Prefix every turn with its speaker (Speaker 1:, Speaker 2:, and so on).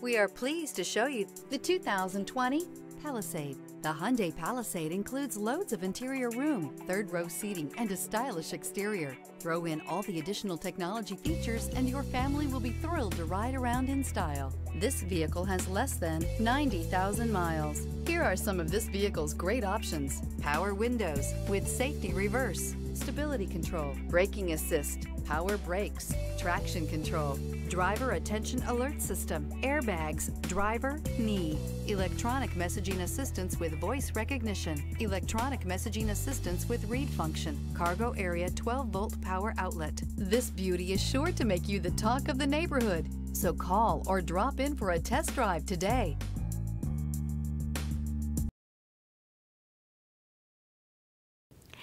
Speaker 1: We are pleased to show you the 2020 Palisade. The Hyundai Palisade includes loads of interior room, third row seating, and a stylish exterior. Throw in all the additional technology features and your family will be thrilled to ride around in style. This vehicle has less than 90,000 miles. Here are some of this vehicle's great options. Power windows with safety reverse, stability control, braking assist, power brakes, traction control, driver attention alert system, airbags, driver, knee, electronic messaging assistance with voice recognition, electronic messaging assistance with read function, cargo area 12 volt power outlet. This beauty is sure to make you the talk of the neighborhood. So call or drop in for a test drive today.